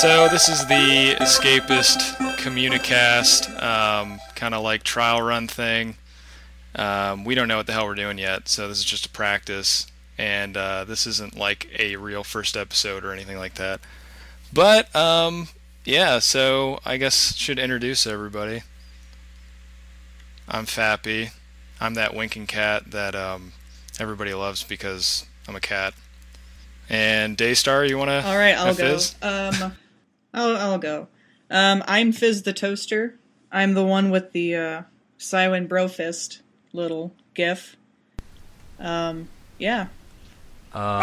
So this is the escapist communicast, um, kind of like trial run thing. Um, we don't know what the hell we're doing yet, so this is just a practice, and uh, this isn't like a real first episode or anything like that. But um, yeah, so I guess should introduce everybody. I'm Fappy. I'm that winking cat that um, everybody loves because I'm a cat. And Daystar, you want to? All right, I'll go. Um, I'll I'll go. Um, I'm Fizz the Toaster. I'm the one with the uh, Cywin Brofist little gif. Um, yeah. Um,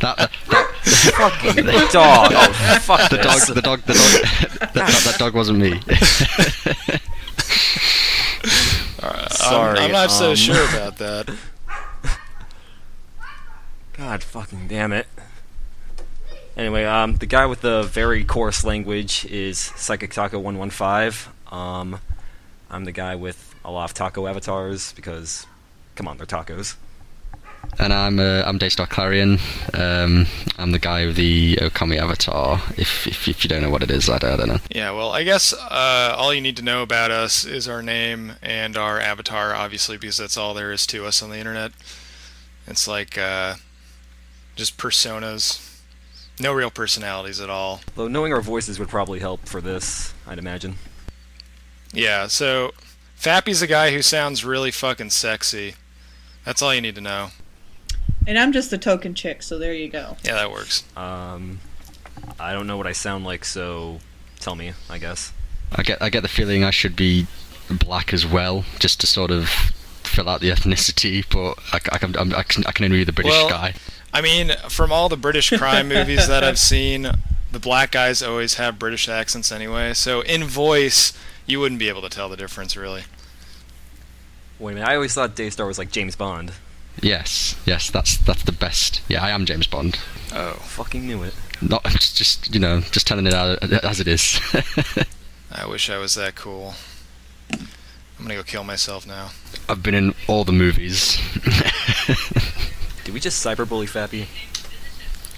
that, that, fucking the dog. Oh, fuck the dog. The dog. The dog. that, that, dog wasn't me. Sorry, I'm, I'm not um, so sure about that. God fucking damn it. Anyway, um, the guy with the very coarse language is Psychic Taco 115. Um, I'm the guy with a lot of taco avatars because, come on, they're tacos. And I'm uh, I'm Daystar Clarion. Um, I'm the guy with the Okami avatar. If, if, if you don't know what it is, I don't, I don't know. Yeah, well, I guess uh, all you need to know about us is our name and our avatar, obviously, because that's all there is to us on the internet. It's like uh, just personas. No real personalities at all. Though knowing our voices would probably help for this, I'd imagine. Yeah, so Fappy's a guy who sounds really fucking sexy. That's all you need to know. And I'm just a token chick, so there you go. Yeah, that works. Um, I don't know what I sound like, so tell me, I guess. I get I get the feeling I should be black as well, just to sort of fill out the ethnicity, but I, I, can, I can I can only be the British well, guy. I mean, from all the British crime movies that I've seen, the black guys always have British accents anyway. So in voice, you wouldn't be able to tell the difference really. Wait a minute, I always thought Daystar was like James Bond. Yes, yes, that's that's the best. Yeah, I am James Bond. Oh, fucking knew it. Not just you know, just telling it as it is. I wish I was that cool. I'm gonna go kill myself now. I've been in all the movies. Did we just cyberbully Fappy?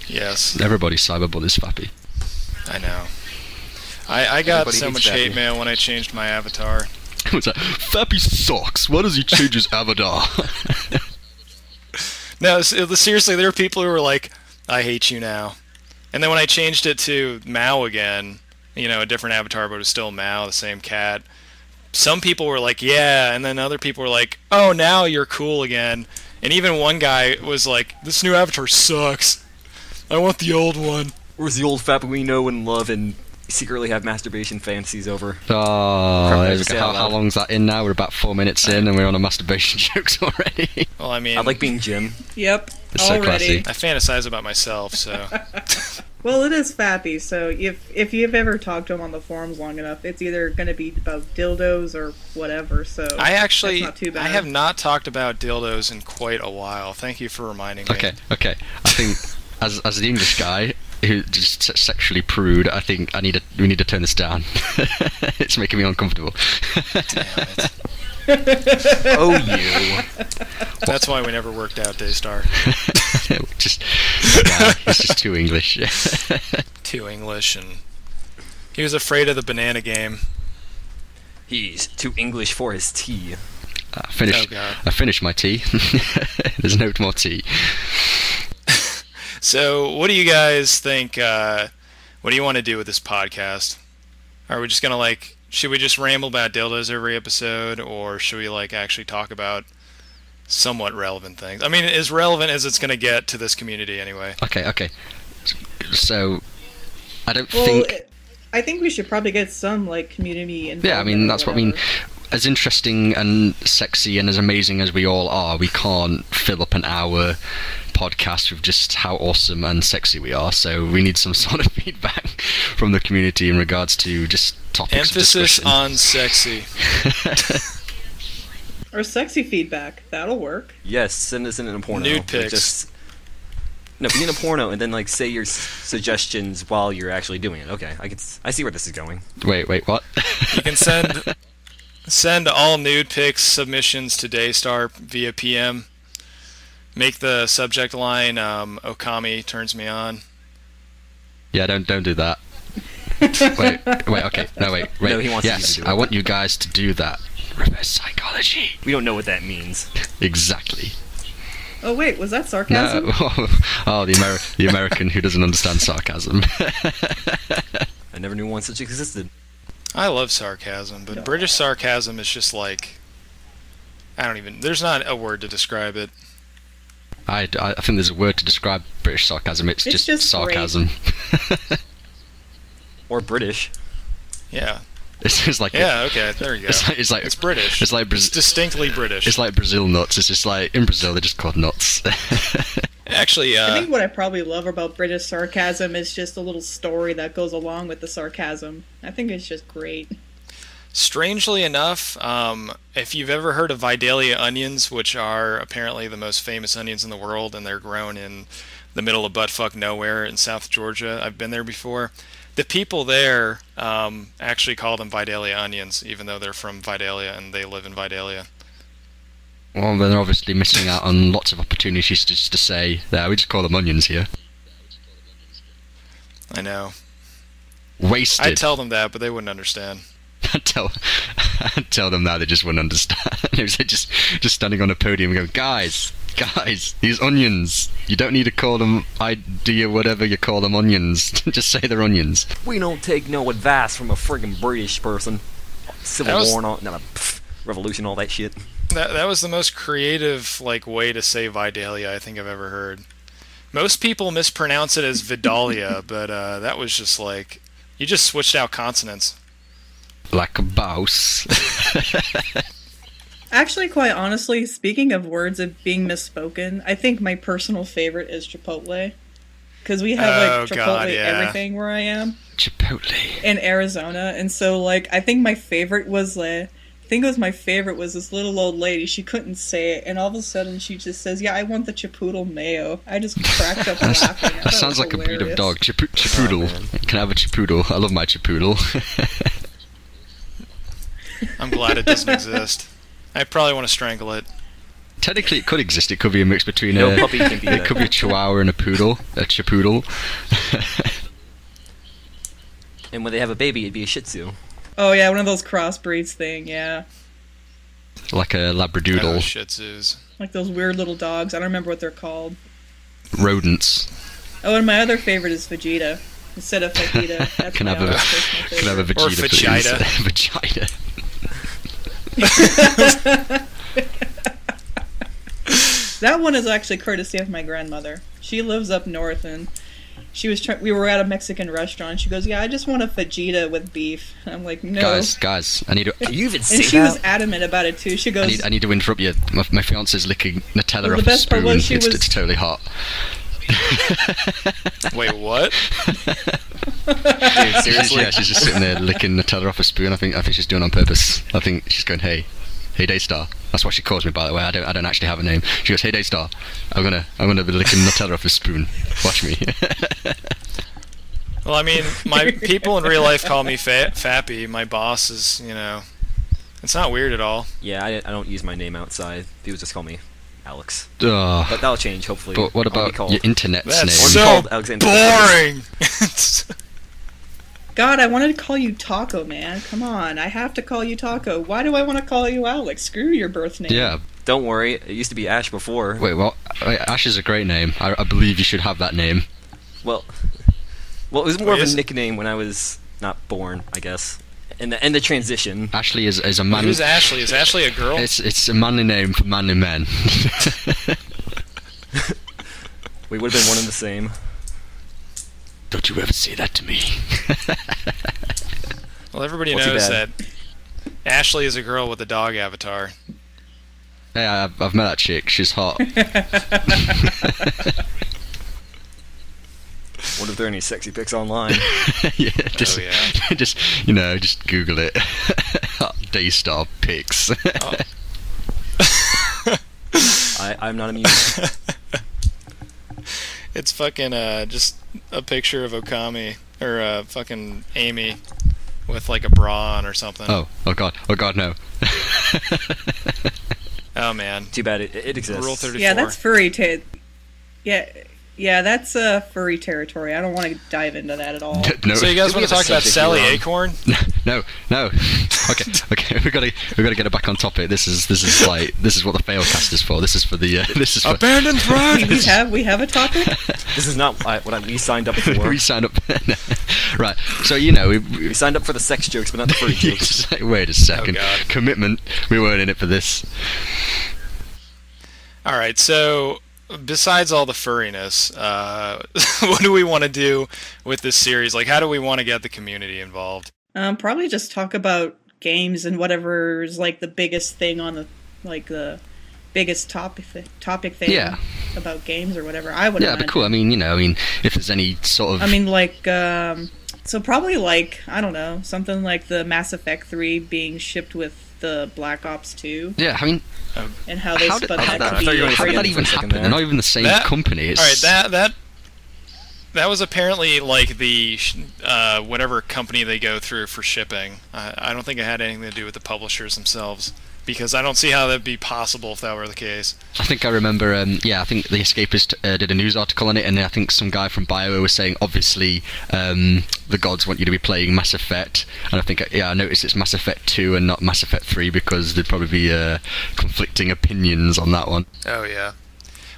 Yes. Everybody cyberbullies Fappy. I know. I, I got Everybody so much Fappy. hate mail when I changed my avatar. What's that? Fappy sucks. Why does he change his avatar? no, seriously, there were people who were like, "I hate you now," and then when I changed it to Mao again, you know, a different avatar, but it was still Mao, the same cat. Some people were like, "Yeah," and then other people were like, "Oh, now you're cool again." And even one guy was like, "This new avatar sucks. I want the old one." Where's the old Fappy we know and love and secretly have masturbation fantasies over. Oh, how, how long's that in now? We're about four minutes in, and we're on a masturbation jokes already. Well, I mean, I like being Jim. Yep, it's already. So I fantasize about myself, so. well, it is Fappy, so if if you've ever talked to him on the forums long enough, it's either going to be about dildos or whatever. So I actually, I have not talked about dildos in quite a while. Thank you for reminding me. Okay, okay. I think as as an English guy, who's just sexually prude, I think I need to we need to turn this down. it's making me uncomfortable. oh, you. That's why we never worked out, Daystar. just, yeah, it's just too English. too English, and he was afraid of the banana game. He's too English for his tea. I finished. Oh, I finished my tea. There's no more tea. So, what do you guys think? Uh, what do you want to do with this podcast? Are we just gonna like? Should we just ramble about dildos every episode, or should we like actually talk about somewhat relevant things? I mean, as relevant as it's gonna get to this community, anyway. Okay, okay. So, I don't well, think. I think we should probably get some like community involvement. Yeah, I mean that's what I mean as interesting and sexy and as amazing as we all are, we can't fill up an hour podcast with just how awesome and sexy we are. So we need some sort of feedback from the community in regards to just topics. Emphasis on sexy. or sexy feedback. That'll work. Yes, send us in a porno. Nude pics. Just, no, be in a porno and then like say your suggestions while you're actually doing it. Okay, I can. I see where this is going. Wait, wait, what? you can send send all nude pics submissions to Daystar via PM Make the subject line um, Okami turns me on. Yeah, don't don't do that. wait, wait, okay, no, wait, wait. No, he wants you to yes, do it. I want you guys to do that. Reverse psychology. We don't know what that means. Exactly. Oh wait, was that sarcasm? No, oh, the Ameri- the American who doesn't understand sarcasm. I never knew one such existed. I love sarcasm, but No. British sarcasm is just like I don't even. There's not a word to describe it. I, I I think there's a word to describe British sarcasm. It's, It's just, just sarcasm. Or British. Yeah. it's just like Yeah. Okay. There you go. It's like it's like It's British. It's like It's distinctly British. it's like Brazil nuts. It's just like in Brazil they're just called nuts. Actually, I uh, think what I probably love about British sarcasm is just a little story that goes along with the sarcasm. I think it's just great. Strangely enough, um, if you've ever heard of Vidalia onions, which are apparently the most famous onions in the world, and they're grown in the middle of buttfuck nowhere in South Georgia, I've been there before. The people there um, actually call them Vidalia onions, even though they're from Vidalia and they live in Vidalia. well, they're obviously missing out on lots of opportunities just to say that we just call them onions here. I know. Wasted. I'd tell them that, but they wouldn't understand. I'd tell, I'd tell them that they just wouldn't understand. It was just just standing on a podium going, guys, guys, these onions. You don't need to call them idea whatever you call them onions. just say they're onions. We don't take no advice from a friggin' British person. Civil was- War and all, no, pff, revolution, all that shit. That that was the most creative like way to say Vidalia I think I've ever heard. Most people mispronounce it as Vidalia, but uh, that was just like you just switched out consonants. Like a mouse. Actually, quite honestly, speaking of words of being misspoken, I think my personal favorite is Chipotle. Because we have Oh, like Chipotle God, yeah. everything where I am Chipotle. in Arizona, and so like I think my favorite was like. I think it was my favorite was this little old lady. She couldn't say it, and all of a sudden she just says, "Yeah, I want the Chipotle mayo." I just cracked up laughing. I That sounds was like a breed of dog. Chip- chipoodle. Oh, Can I have a chipoodle? I love my chipoodle. I'm glad it doesn't exist. I probably want to strangle it. Technically, it could exist. It could be a mix between No a. puppy can be It that. could be a chihuahua and a poodle. A chipoodle. And when they have a baby, it'd be a Shih Tzu. Oh yeah, one of those crossbreeds thing. Yeah, like a Oh, labradoodle. Shih Tzus. like those weird little dogs. I don't remember what they're called. Rodents. Oh, and my other favorite is Vegeta instead of Fajita. That's Can my have a- Can have a. Vegeta, Or please? Vegeta. That one is actually courtesy of my grandmother. She lives up north, and she was trying. We were at a Mexican restaurant. She goes, "Yeah, I just want a fajita with beef." And I'm like, "No." Guys, guys, I need to. You even and she that? was adamant about it too. She I goes, need, I need to interrupt you. My, my fiance's licking Nutella Well, the off a best part spoon. was she it's, was- it's totally hot. Wait, what? Dude, seriously? yeah, she's just sitting there licking Nutella off a spoon. I think I think she's doing it on purpose. I think she's going, "Hey, hey, Daystar." That's what she calls me, by the way. I don't I don't actually have a name. She goes, "Hey, Daystar, I'm gonna I'm gonna be licking Nutella off a spoon. Watch me." Well, I mean, my people in real life call me fa- Fappy. My boss is, you know, it's not weird at all. Yeah, I, I don't use my name outside. People just call me Alex. Ugh. But that'll change, hopefully. But what I'll be about called- your internet's That's name? Or so called Alexander boring. "God, I wanted to call you Taco, man. Come on, I have to call you Taco. Why do I want to call you Alex? Screw your birth name." yeah. Don't worry, it used to be Ash before. Wait, well, Ash is a great name. I, I believe you should have that name. Well, well, it was more Oh, of a nickname when I was not born, I guess. And the and the transition. Ashley is, is a man. Who's Ashley? Is Ashley a girl? It's it's a manly name for manly men. We would have been one and the same. Don't you ever say that to me. Well, everybody Well, too knows that. Ashley is a girl with a dog avatar. hey, I've, I've met that chick. She's hot. What if there are any sexy pics online? yeah, just, Oh, yeah. just you know, just Google it. Daystar pics. Oh. I, I'm not immune. It's fucking uh, just a picture of Okami or uh, fucking Ammy with like a bra on or something. oh, oh god, oh god, no. Oh man, Too bad it, it exists. Rule 34. Yeah, that's furry. Ter- yeah, yeah, that's uh, furry territory. I don't want to dive into that at all. No, So you guys want to talk about Sally you were on? Acorn? no, no. Okay, okay. We gotta, we gotta get it back on topic. This is, this is like, this is what the failcast is for. This is for the, uh, this is for. Abandoned thread. we have we have a topic. This is not uh, what I, we signed up for. we signed up. right. So you know, we, We we signed up for the sex jokes, but not the furry jokes. Wait a second. Oh, God. Commitment. We weren't in it for this. All right, so besides all the furriness, uh, what do we want to do with this series? Like, how do we want to get the community involved? Um, probably just talk about games and whatever is like the biggest thing on the like the biggest topic topic thing Yeah. about games or whatever. I would Yeah, but cool. I mean, you know, I mean, if there's any sort of. I mean, like, um, so probably like I don't know something like the Mass Effect Three being shipped with the Black Ops Two, yeah, I mean, and how they how did, spun how that did that, to I thought you were be. gonna how did that even happen? They're not even the same That- company. It's, All right, that that that was apparently like the uh, whatever company they go through for shipping. I, I don't think it had anything to do with the publishers themselves because I don't see how that'd be possible if that were the case. I think I remember. Um, yeah, I think the Escapist uh, did a news article on it, and I think some guy from BioWare was saying, obviously, um, the gods want you to be playing Mass Effect, and I think, yeah, I noticed it's Mass Effect Two and not Mass Effect Three because there'd probably be uh, conflicting opinions on that one. Oh yeah.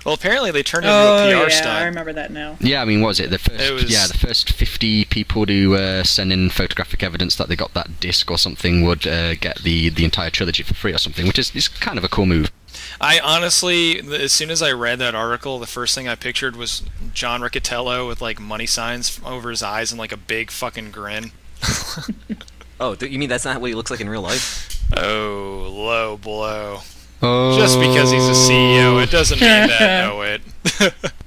Well, apparently they turned it Oh into a PR yeah, stunt. I remember that now. Yeah, I mean, what was it? The first, It was- yeah, the first fifty people to uh, send in photographic evidence that they got that disc or something would uh, get the the entire trilogy for free or something, which is, is kind of a cool move. I honestly, as soon as I read that article, the first thing I pictured was John Riccitiello with like money signs over his eyes and like a big fucking grin. Oh, th- you mean that's not what he looks like in real life? Oh, low blow. Oh, Just because he's a CEO, it doesn't mean that. Know it.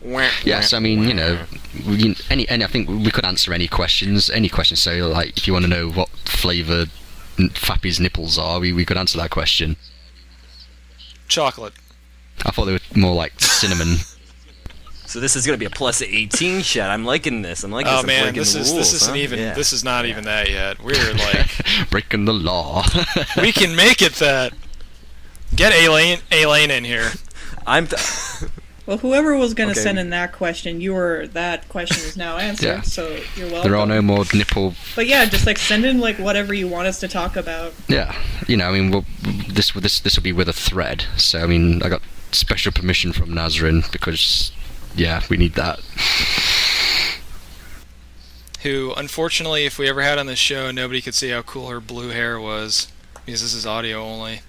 Yes, I mean, you know, we, any, any, I think we could answer any questions, any questions. So, like, if you want to know what flavour Fappy's nipples are, we, we could answer that question. Chocolate. I thought they were more like cinnamon. So this is gonna be a plus 18 shot. I'm liking this. I'm liking Oh this. I'm man, this the is rules, this isn't huh? even Yeah. this is not even that yet. We're like breaking the law. we can make it that. Get Elaine Elaine in here. I'm. Th- Well, whoever was going to Okay. send in that question, your that question is now answered. Yeah. So you're welcome. there are no more nipple. But yeah, just like send in like whatever you want us to talk about. Yeah, you know, I mean, we'll, this this this will be with a thread. So, I mean, I got special permission from Nazrin because, yeah, we need that. Who, unfortunately, if we ever had on this show, nobody could see how cool her blue hair was because this is audio only.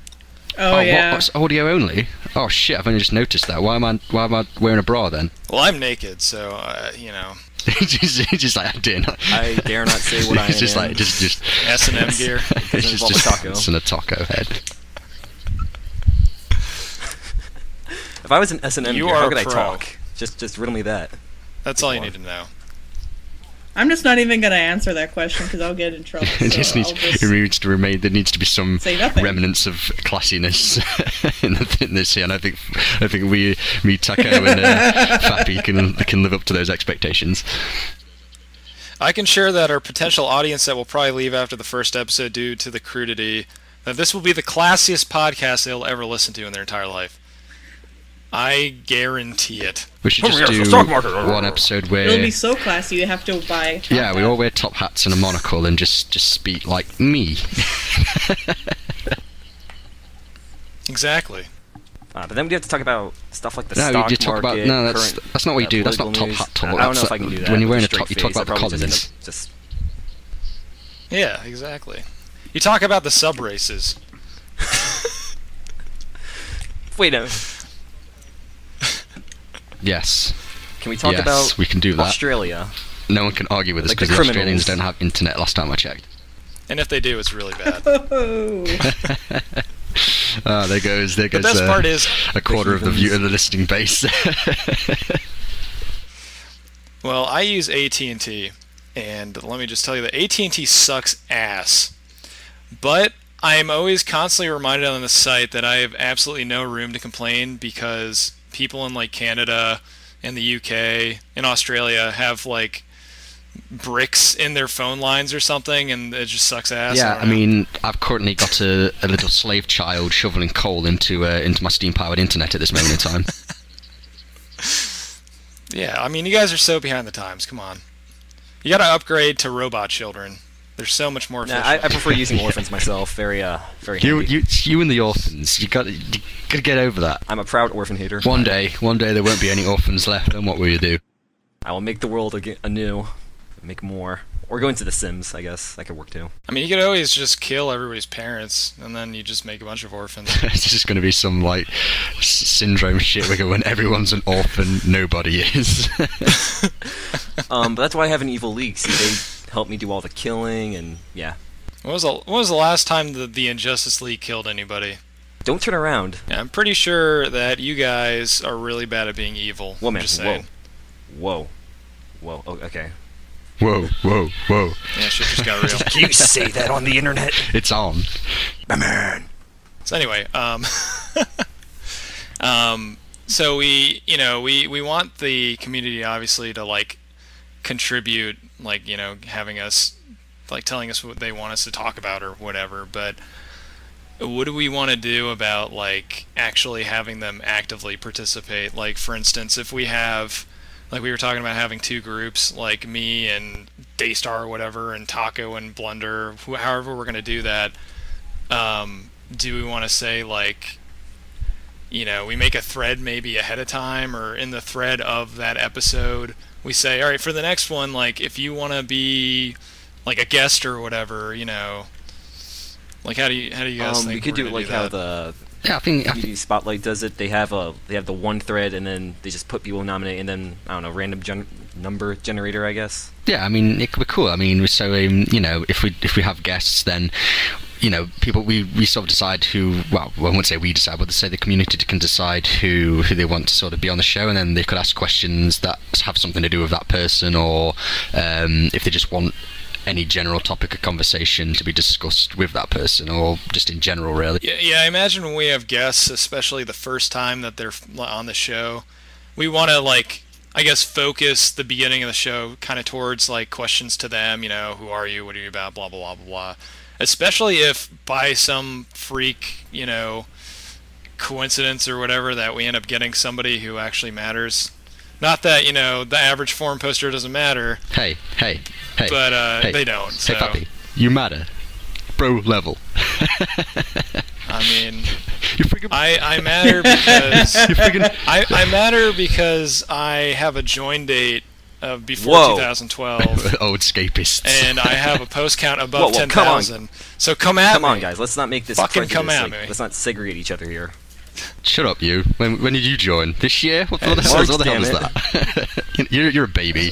Oh, what, yeah. what's audio only? Oh shit! I've only just noticed that. Why am I why am I wearing a bra then? Well, I'm naked, so uh, you know, It's just, just like I didn't. I dare not say what I am. it's just like just just S and M gear. it's just, just a taco. it's in a taco head. If I was an S and M, You how are could I talk? Just, just riddle me that. That's all you need to know. I'm just not even going to answer that question because I'll get in trouble. It so just needs, just it needs to remain. There needs to be some remnants of classiness in, the, in this here, and I think I think we, me, Taco, and uh, Fappy can can live up to those expectations. I can share that our potential audience that will probably leave after the first episode due to the crudity that this will be the classiest podcast they'll ever listen to in their entire life. I guarantee it. We should just here, do stock market. one episode where It'll be so classy you have to buy. top yeah, we all wear top hats and a monocle and just just speak like me. Exactly. Uh, but then we have to talk about stuff like the No, stock you talk about no. That's current, that's not what you uh, do. That's not top news. hat talk. I don't know That's if I can do that. When you're wearing a with top, you talk face. about the I colonies. Just, just Yeah, exactly. You talk about the sub races. wait a Yes, Can we talk yes, about we can do that. Australia? No one can argue with us Like the because the, Australians criminals. don't have internet. Last time I checked. And if they do, it's really bad. Oh, Ah, there goes there goes. The goes best uh, part is, a quarter of the heathens. view of the listening base. well, I use AT&T, and let me just tell you that AT&T sucks ass. But I am always constantly reminded on the site that I have absolutely no room to complain because people in like Canada and the UK and Australia have like bricks in their phone lines or something, and it just sucks ass. yeah, don't I mean, I've currently got a, a little slave child shoveling coal into uh, into my steam-powered internet at this moment in time. yeah, I mean, you guys are so behind the times. Come on, you got to upgrade to robot children. They're so much more Nah. I, I prefer using orphans myself. Very, uh, very you, handy. you, you and the orphans, you got you got to get over that. I'm a proud orphan hater. One day, one day there won't be any orphans left, and what will you do? I will make the world ag- anew, make more, or go into The Sims. I guess that could work too. I mean, you could always just kill everybody's parents, and then you just make a bunch of orphans. it's just going to be some like syndrome shit where when everyone's an orphan, nobody is. Um, but that's why I have an evil league. See, they help me do all the killing, and yeah. When was the when was the last time the, the Injustice League killed anybody? Don't turn around. Yeah, I'm pretty sure that you guys are really bad at being evil. Whoa, I'm man. just Whoa. saying. Whoa. Whoa. Oh, okay. whoa, whoa, whoa! Yeah, shit just got real. you say that on the internet? It's on. My man. So anyway, um, um, so we, you know, we we want the community obviously to like contribute, like you know, having us like telling us what they want us to talk about or whatever. But what do we want to do about like actually having them actively participate? Like for instance, if we have like we were talking about having two groups, like me and Daystar or whatever, and Taco and Blunder, wh- however we're gonna do that. Um, do we want to say like you know we make a thread maybe ahead of time or in the thread of that episode we say all right for the next one like if you want to be like a guest or whatever you know like how do you how do you guys Um, think we could we're do it like do how that? the Yeah, I think, I think Spotlight does it. They have a they have the one thread, and then they just put people nominate, and then I don't know, random gen- number generator, I guess. Yeah, I mean it could be cool. I mean, so um, you know, if we if we have guests, then you know, people we, we sort of decide who. Well, I won't say we decide, but say the community can decide who who they want to sort of be on the show, and then they could ask questions that have something to do with that person, or um, if they just want any general topic of conversation to be discussed with that person, or just in general, really. Yeah, yeah. I imagine when we have guests, especially the first time that they're on the show, we want to like, I guess, focus the beginning of the show kind of towards like questions to them. You know, who are you? What are you about? Blah blah blah blah blah. Especially if by some freak, you know, coincidence or whatever that we end up getting somebody who actually matters. Not that you know the average forum poster doesn't matter, Hey, hey, hey. but uh, hey, they don't. So Hey, Pappy, you matter, bro. Level. I mean, You freaking. I I matter because. you freaking. I, I matter because I have a join date of before Whoa. 2012, Old escapists. and I have a post count above Whoa, whoa, come on. 10,000. So come at Come me. on, guys, let's not make this Fucking come prejudice, at like, me. Let's not segregate each other here. Shut up, you. When when did you join? This year? What, what the hell, what the hell damn is that? you're you're a baby.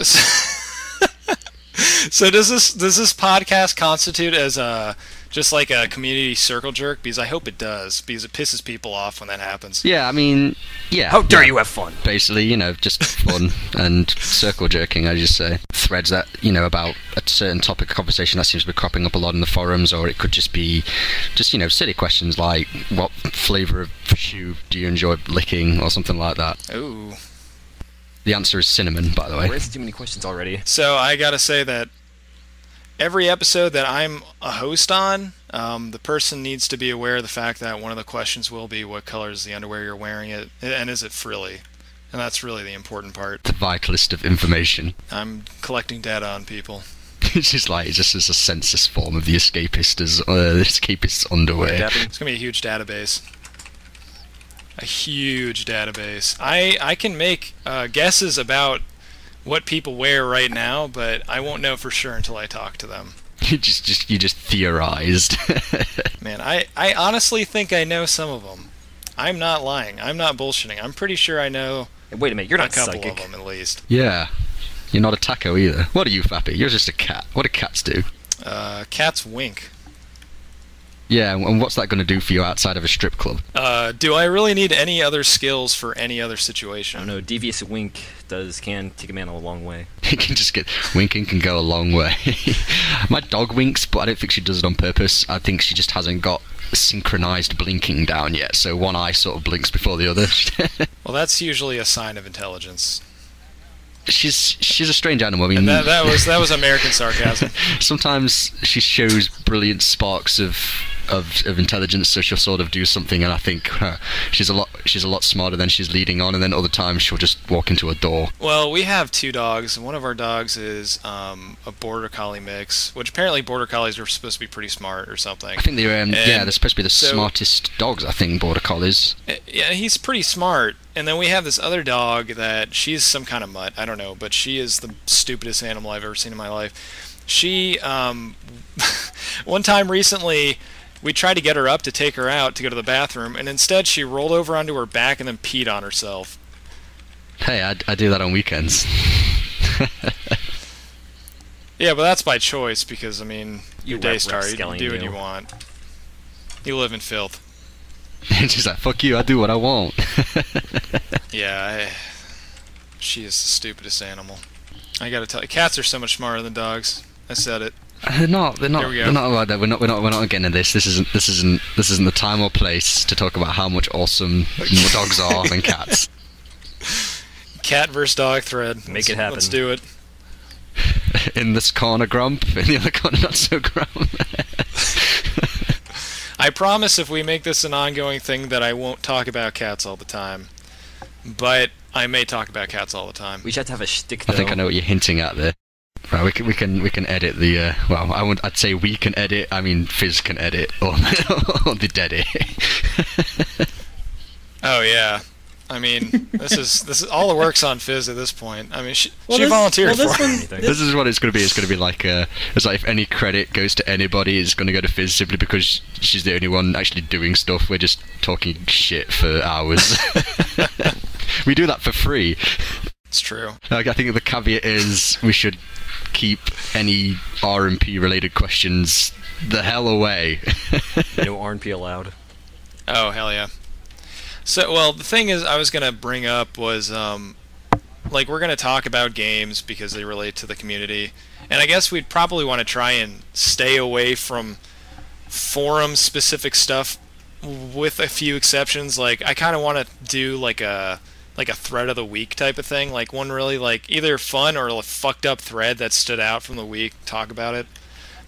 So does this does this podcast constitute as a just like a community circle jerk? Because I hope it does, because it pisses people off when that happens. Yeah, I mean, yeah. How dare yeah. you have fun? Basically, you know, just fun and circle jerking, I just say. Threads that, you know, about a certain topic of conversation that seems to be cropping up a lot in the forums, or it could just be just, you know, silly questions like, what flavour of shoe do you enjoy licking, or something like that. Ooh. The answer is cinnamon, by the way. We're too many questions already. So I gotta say that every episode that I'm a host on, um, the person needs to be aware of the fact that one of the questions will be what color is the underwear you're wearing it, and is it frilly? And that's really the important part. The vitalist of information. I'm collecting data on people. it's just like, it's just as a census form of the escapist as, uh, escapist's underwear. It's gonna be a huge database. A huge database. I I can make uh, guesses about what people wear right now, but I won't know for sure until I talk to them. You just, just, you just theorized. Man, I I honestly think I know some of them. I'm not lying. I'm not bullshitting. I'm pretty sure I know Wait a minute, you're not a not couple psychic. of them at least. yeah. You're not a taco either. What are you, Fappy? You're just a cat. What do cats do? Uh, cats wink. Yeah, and what's that going to do for you outside of a strip club? Uh, do I really need any other skills for any other situation? I don't know. Devious wink does can take a man a long way. It can just get winking can go a long way. My dog winks, but I don't think she does it on purpose. I think she just hasn't got synchronized blinking down yet, so one eye sort of blinks before the other. Well, that's usually a sign of intelligence. she's she's a strange animal. I mean, That, that was that was American sarcasm. sometimes she shows brilliant sparks of, of of intelligence, so she'll sort of do something, and I think huh, she's a lot she's a lot smarter than she's leading on, and then other times she'll just walk into a door. Well, we have two dogs. One of our dogs is um, a border collie mix, which apparently border collies are supposed to be pretty smart or something. I think they're um, yeah they're supposed to be the so- smartest dogs. I think border collies. Uh, Yeah, he's pretty smart. And then we have this other dog that she's some kind of mutt. I don't know, but she is the stupidest animal I've ever seen in my life. She, um, one time recently, we tried to get her up to take her out to go to the bathroom, and instead she rolled over onto her back and then peed on herself. Hey, I, I do that on weekends. Yeah, but that's by choice because I mean, You your Daystar, you rapscallion do what you. you want. You live in filth. and she's like, "Fuck you! I do what I want." Yeah, I, she is the stupidest animal. I gotta tell you, cats are so much smarter than dogs. I said it. They're not. They're not. We go. They're not like that. We're not. We're not. We're not getting into this. This isn't. This isn't. This isn't the time or place to talk about how much awesome dogs are than cats. Cat versus dog thread. Make Let's- it happen. Let's do it. In this corner, grump. In the other corner, not so grump. I promise if we make this an ongoing thing that I won't talk about cats all the time. But I may talk about cats all the time. We should have to have a shtick. I think I know what you're hinting at there. Right, we can we can we can edit the. Uh, well, I would. I'd say we can edit. I mean, Fizz can edit or, or the dead it. Oh yeah. I mean, this is this is all the work's on Fizz at this point. I mean, she, Well, she this- volunteered well, this for it. one- Anything. This is what it's going to be. It's going to be like uh, it's like if any credit goes to anybody, it's going to go to Fizz simply because she's the only one actually doing stuff. We're just talking shit for hours. we do that for free. It's true. Like, I think the caveat is we should keep any R and P related questions the hell away. No RNP allowed. Oh hell yeah. So well, the thing is, I was gonna bring up was um, like we're gonna talk about games because they relate to the community, and I guess we'd probably want to try and stay away from forum specific stuff, with a few exceptions. Like I kind of want to do like a like a thread of the week type of thing, like one really like either fun or a fucked up thread that stood out from the week. Talk about it.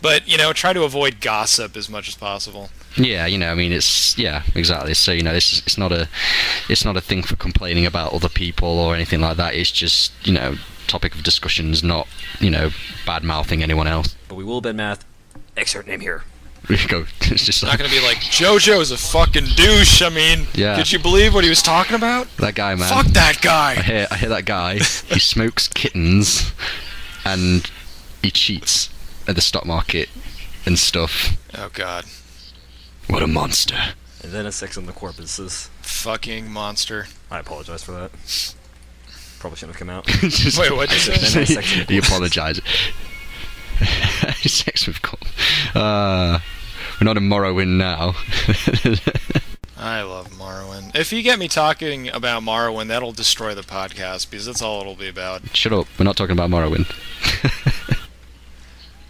But you know, try to avoid gossip as much as possible. Yeah, you know, I mean, it's yeah, exactly. So you know, this is, it's not a, it's not a thing for complaining about other people or anything like that. It's just you know, topic of discussions, not you know, bad mouthing anyone else. But we will bed math. Excerpt name here. We go. It's just not gonna be like JoJo's a fucking douche. I mean, Yeah. Did you believe what he was talking about? that guy, man. Fuck that guy. I guy. hear, I hear that guy. he smokes kittens, and he cheats at the stock market and stuff. Oh god, What a monster! And then a sex on the corpuses. fucking monster. I apologize for that. Probably shouldn't have come out. Just- Wait, what'd you say? Then I sex with he corpses. apologized. Sex with corp. Uh, we're not in Morrowind now. I love Morrowind. If you get me talking about Morrowind, that'll destroy the podcast because that's all it'll be about. Shut up. We're not talking about Morrowind.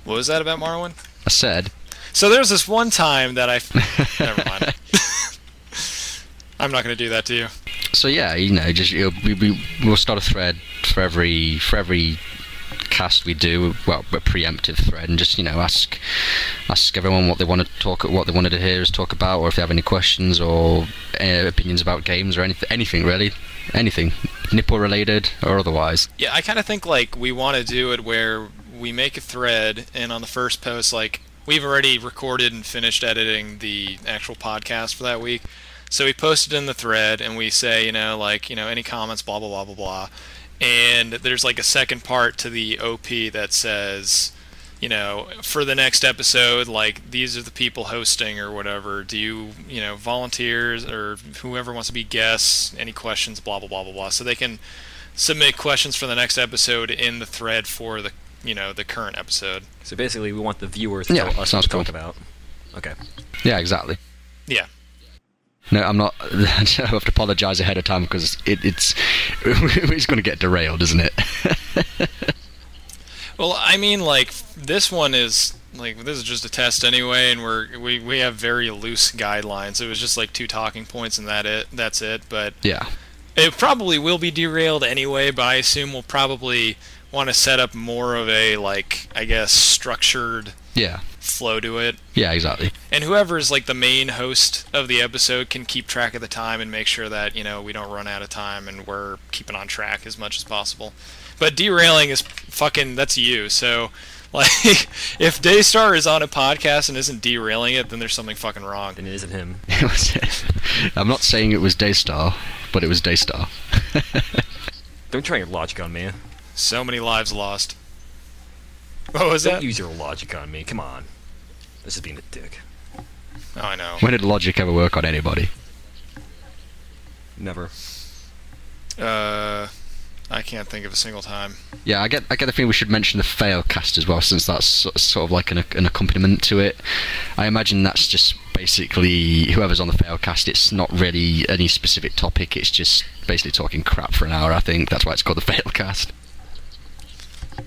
What was that about Morrowind? I said. So there's this one time that I. Never mind. I'm not gonna do that to you. So yeah, you know, just we, we we'll start a thread for every for every cast we do. Well, a preemptive thread, and just you know ask ask everyone what they want to talk, what they wanted to hear us talk about, or if they have any questions or uh, opinions about games or anything, anything really, anything nipple related or otherwise. Yeah, I kind of think like we want to do it where we make a thread, and on the first post, like we've already recorded and finished editing the actual podcast for that week. So we post it in the thread, and we say, you know, like you know, any comments, blah blah blah blah blah. And there's like a second part to the OP that says, you know, for the next episode, like these are the people hosting or whatever. Do you, you know, volunteers or whoever wants to be guests? Any questions? Blah blah blah blah blah. So they can submit questions for the next episode in the thread for the you know the current episode. So basically, we want the viewers to Yeah, tell us what to cool. talk about. Okay. Yeah, exactly. Yeah. No, I'm not. I have to apologise ahead of time because it, it's it's going to get derailed, isn't it? Well, I mean, like this one is like this is just a test anyway, and we're we we have very loose guidelines. It was just like two talking points, and that it that's it. But yeah. It probably will be derailed anyway, but I assume we'll probably want to set up more of a like I guess structured Yeah. flow to it. Yeah, exactly. And whoever is like the main host of the episode can keep track of the time and make sure that, you know, we don't run out of time and we're keeping on track as much as possible. But derailing is fucking that's you. So like if Daystar is on a podcast and isn't derailing it, then there's something fucking wrong. Then it isn't him. It was, I'm not saying it was Daystar, but it was Daystar. Don't try your logic on me. So many lives lost. What was Don't that? use your logic on me. Come on. This is being a dick. Oh, I know. when did logic ever work on anybody? Never. Uh I can't think of a single time. Yeah, I get I get the feeling we should mention the failcast as well, since that's sort of like an, an accompaniment to it. I imagine that's just basically whoever's on the failcast. It's not really any specific topic. It's just basically talking crap for an hour. I think that's why it's called the failcast.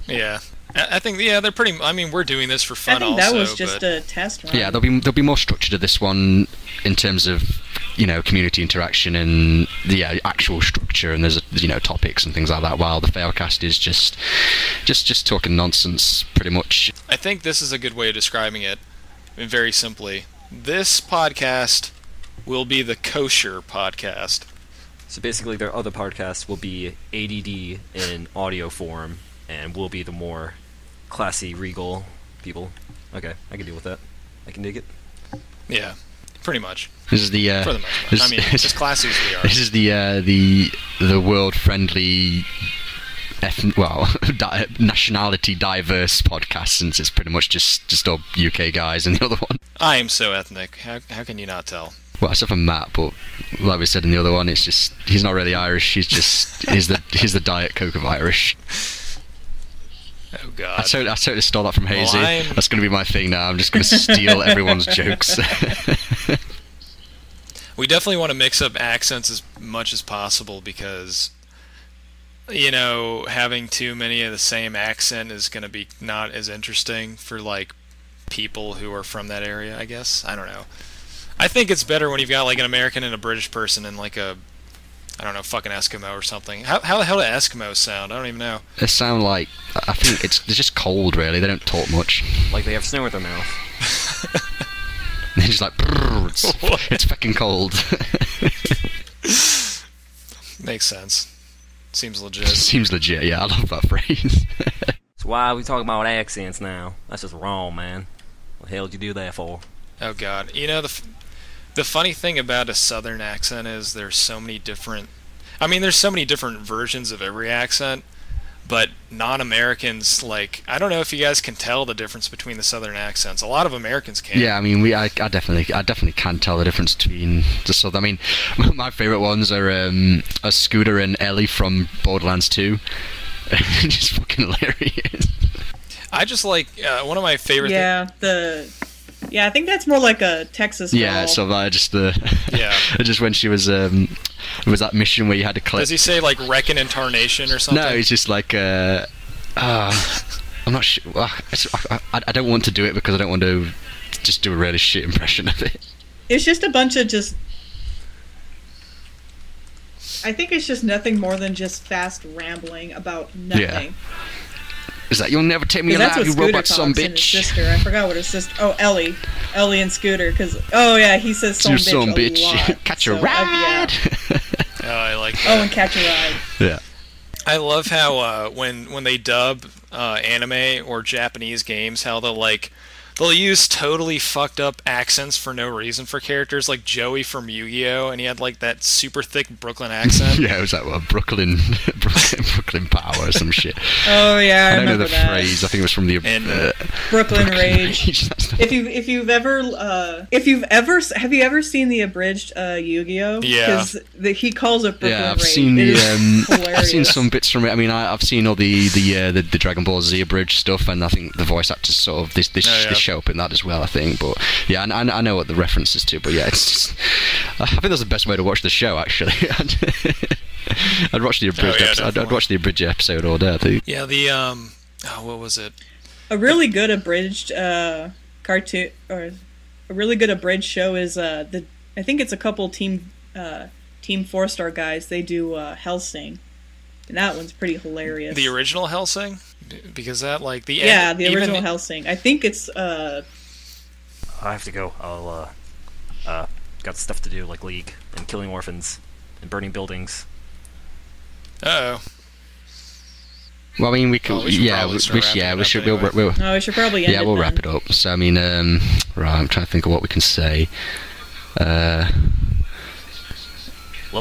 Yeah. I I think yeah, they're pretty I mean, we're doing this for fun I think also, that was just but a test run. Yeah, there'll be there'll be more structure to this one in terms of you know community interaction and the yeah, actual structure and there's you know topics and things like that. While the failcast is just just just talking nonsense pretty much. I think this is a good way of describing it. I mean, very simply, this podcast will be the kosher podcast. So basically, their other podcast will be ADD in audio form, and we'll be the more classy, regal people. Okay, I can deal with that. I can dig it. Yeah, pretty much This is the uh, for the most part. this, I mean, as classy as we are. this is the uh, the the world friendly. Ethn- well, di- nationality diverse podcast since it's pretty much just just all UK guys and the other one. I am so ethnic. How how can you not tell? Well, except for Matt, but like we said in the other one, it's just he's not really Irish. He's just he's the he's the diet coke of Irish. Oh I God. totally, I totally stole that from Hazy. I'm- That's going to be my thing now. I'm just going to steal everyone's jokes. We definitely want to mix up accents as much as possible because, you know, having too many of the same accent is going to be not as interesting for like people who are from that area. I guess I don't know. I think it's better when you've got like an American and a British person and like a, I don't know, fucking Eskimo or something. How how the hell do Eskimos sound? I don't even know. they sound like I think it's they're just cold. Really, they don't talk much. Like they have snow in their mouth. They're just like it's, it's fucking cold. Makes sense. Seems legit. Seems legit. Yeah, I love that phrase. So why are we talking about accents now? That's just wrong, man. What the hell did you do that for? Oh God! You know the f- the funny thing about a Southern accent is there's so many different. I mean, there's so many different versions of every accent, but non-Americans like I don't know if you guys can tell the difference between the Southern accents. A lot of Americans can. Yeah, I mean, we I, I definitely I definitely can tell the difference between the sort. I mean, my favorite ones are um, a Scooter and Ellie from Borderlands 2. just fucking hilarious. I just like uh, one of my favorite. thi- Yeah, the yeah, I think that's more like a Texas. Yeah, so I just uh, Yeah. just when she was um, it was that mission where you had to collect. Does he say like "reckon and tarnation" or something? No, it's just like uh, uh I'm not sure. I, I, I don't want to do it because I don't want to just do a really shit impression of it. it's just a bunch of just. I think it's just nothing more than just fast rambling about nothing. Is that you'll never take me alive, that's you Scooter robot talks son and his bitch. sister. I forgot what his sister. Oh, Ellie, Ellie and Scooter. Because oh yeah, he says son You bitch son a bitch, lot. catch So, a uh, ride. yeah. Oh, I like that. Oh, and catch a ride. yeah. I love how uh, when when they dub uh, anime or Japanese games, how they'll like they'll use totally fucked up accents for no reason for characters, like Joey from Yu-Gi-Oh, and he had like that super thick Brooklyn accent. Yeah, it was like what, Brooklyn, Brooklyn, Brooklyn Power or some shit. Oh yeah, I, I don't know the that. phrase. I think it was from the And, uh, Brooklyn Rage. That's the- If you if you've ever uh, if you've ever have you ever seen the abridged uh, Yu-Gi-Oh? Yeah. the, he calls it Brooklyn yeah, I've Rage. seen the. Um, I've seen some bits from it. I mean, I, I've seen all the the, uh, the the Dragon Ball Z abridged stuff, and I think the voice actors sort of this this, Oh, yeah. they show up in that as well. I think, but yeah, I, I I know what the references to, but yeah, it's. Just, I think that's the best way to watch the show. Actually, I'd watch the abridged. Oh, yeah, episode. I'd, I'd watch the abridged episode all day. I think. Yeah, the um, oh, what was it? a really good abridged uh, cartoon or a really good abridged show is uh, the I think it's a couple team uh, Team Four Star guys. They do uh, Hellsing, and that one's pretty hilarious. The original Hellsing, because that like the yeah, end- the even original Hellsing. I think it's uh I have to go. I'll uh, uh, got stuff to do like League and killing orphans and burning buildings. Oh, Well, I mean, we could. Well, we should yeah, we, we, sh- yeah, we should. anyway. We'll, we'll, oh, we should probably end yeah, we'll then. wrap it up. So, I mean, um, right, I'm trying to think of what we can say. Uh,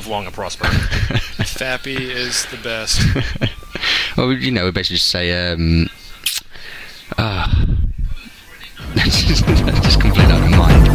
Long and prosper. Fappy is the best. well, you know, we basically just say, um, uh, just complete out of mind.